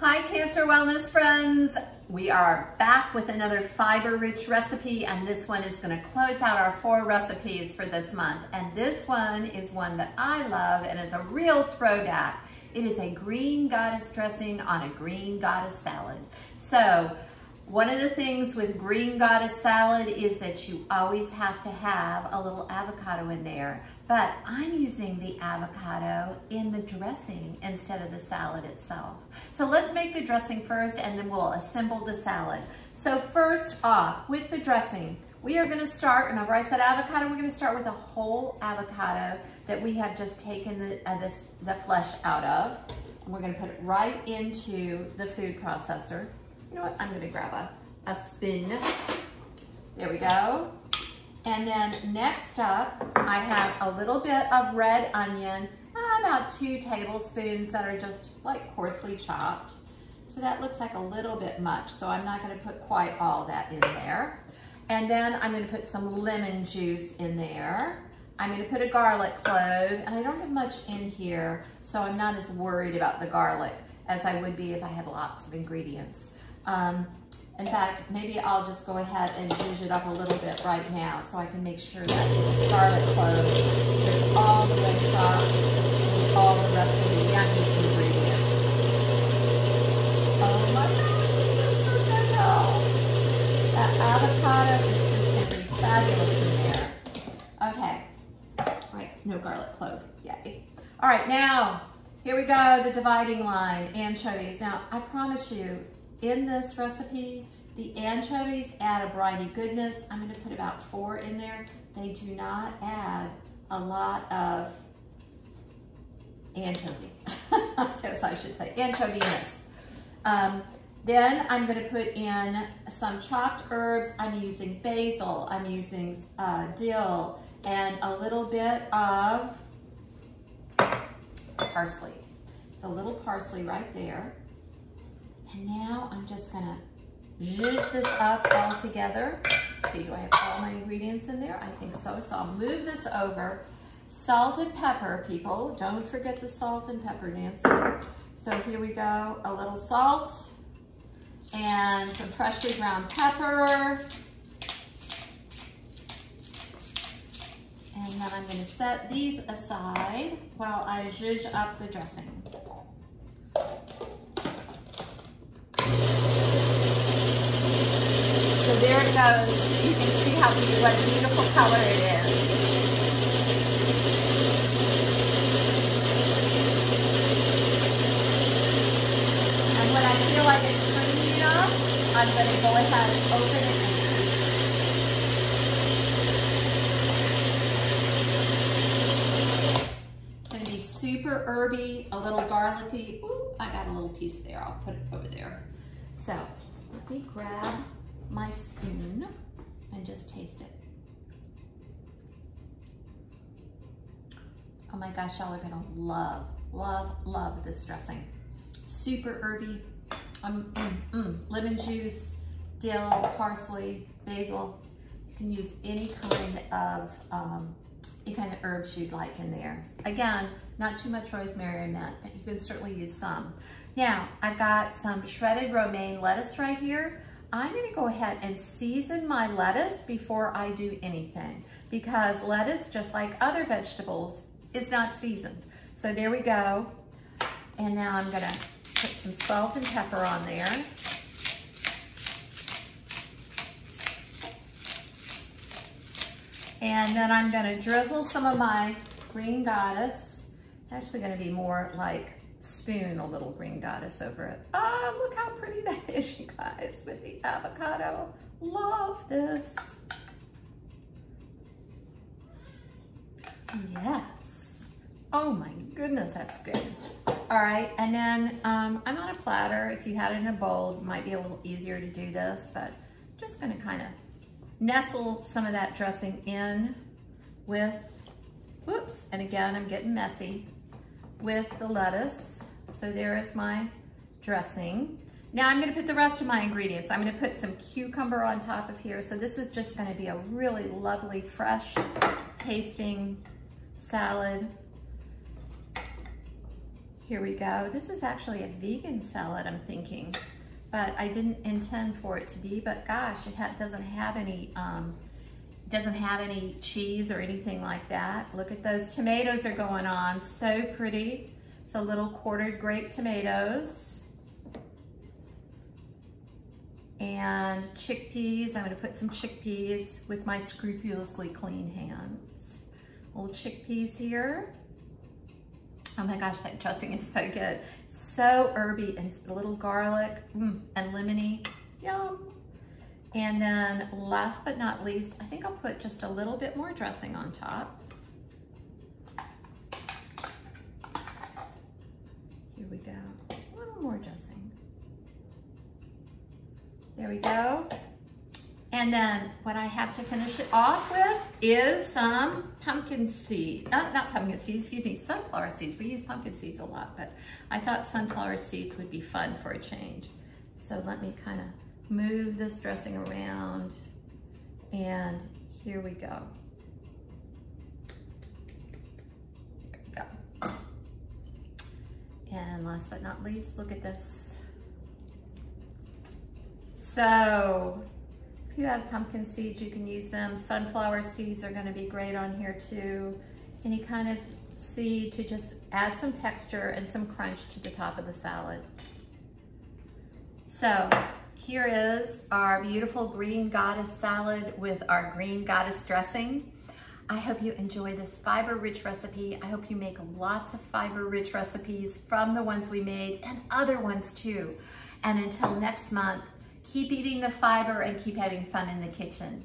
Hi Cancer Wellness friends. We are back with another fiber-rich recipe and this one is gonna close out our four recipes for this month. And this one is one that I love and is a real throwback. It is a green goddess dressing on a green goddess salad. So one of the things with green goddess salad is that you always have to have a little avocado in there, but I'm using the avocado in the dressing instead of the salad itself. So let's make the dressing first and then we'll assemble the salad. So first off, with the dressing, we are gonna start, remember I said avocado, we're gonna start with a whole avocado that we have just taken the, uh, this, the flesh out of. And we're gonna put it right into the food processor. You know what, I'm gonna grab a, a spoon. There we go. And then next up, I have a little bit of red onion, about two tablespoons that are just like coarsely chopped. So that looks like a little bit much, so I'm not gonna put quite all that in there. And then I'm gonna put some lemon juice in there. I'm gonna put a garlic clove, and I don't have much in here, so I'm not as worried about the garlic as I would be if I had lots of ingredients. Um, in fact, maybe I'll just go ahead and juice it up a little bit right now so I can make sure that garlic clove is all the way chopped with all the rest of the yummy ingredients. Oh my gosh, this looks so good. That avocado is just going to be fabulous in there. Okay, all right, no garlic clove, yay. All right, now, here we go, the dividing line, anchovies. Now, I promise you, in this recipe, the anchovies add a briny goodness. I'm gonna put about four in there. They do not add a lot of anchovy, as I should say, anchoviness. Um, then I'm gonna put in some chopped herbs. I'm using basil, I'm using uh, dill, and a little bit of parsley. So a little parsley right there. And now I'm just gonna zhuzh this up all together. See, do I have all my ingredients in there? I think so. So I'll move this over. Salt and pepper, people. Don't forget the salt and pepper, Nancy. So here we go, a little salt and some freshly ground pepper. And then I'm gonna set these aside while I zhuzh up the dressing. There it goes. You can see how what a beautiful color it is. And when I feel like it's creamy enough, I'm going to go ahead and open it and taste it. It's going to be super herby, a little garlicky. Ooh, I got a little piece there. I'll put it over there. So let me grab my spoon and just taste it. Oh my gosh, y'all are gonna love, love, love this dressing. Super herby, um, mm, mm, lemon juice, dill, parsley, basil. You can use any kind of um, any kind of herbs you'd like in there. Again, not too much rosemary or mint, but you can certainly use some. Now, I've got some shredded romaine lettuce right here. I'm gonna go ahead and season my lettuce before I do anything because lettuce, just like other vegetables, is not seasoned. So there we go. And now I'm gonna put some salt and pepper on there. And then I'm gonna drizzle some of my green goddess. Actually gonna be more like spoon a little green goddess over it. Oh, look how pretty that is, you guys, with the avocado. Love this. Yes. Oh my goodness, that's good. All right, and then um, I'm on a platter. If you had it in a bowl, it might be a little easier to do this, but I'm just gonna kind of nestle some of that dressing in with, whoops, and again, I'm getting messy with the lettuce. So there is my dressing. Now I'm gonna put the rest of my ingredients. I'm gonna put some cucumber on top of here. So this is just gonna be a really lovely, fresh tasting salad. Here we go. This is actually a vegan salad, I'm thinking, but I didn't intend for it to be, but gosh, it ha doesn't have any, um, doesn't have any cheese or anything like that. Look at those tomatoes are going on, so pretty. So little quartered grape tomatoes. And chickpeas, I'm gonna put some chickpeas with my scrupulously clean hands. Little chickpeas here. Oh my gosh, that dressing is so good. So herby and a little garlic mm, and lemony, yum. And then last but not least, I think I'll put just a little bit more dressing on top. Here we go, a little more dressing. There we go. And then what I have to finish it off with is some pumpkin seed, uh, not pumpkin seeds, excuse me, sunflower seeds. We use pumpkin seeds a lot, but I thought sunflower seeds would be fun for a change. So let me kind of move this dressing around and here we go. And last but not least, look at this. So if you have pumpkin seeds, you can use them. Sunflower seeds are gonna be great on here too. Any kind of seed to just add some texture and some crunch to the top of the salad. So here is our beautiful green goddess salad with our green goddess dressing. I hope you enjoy this fiber-rich recipe. I hope you make lots of fiber-rich recipes from the ones we made and other ones too. And until next month, Keep eating the fiber and keep having fun in the kitchen.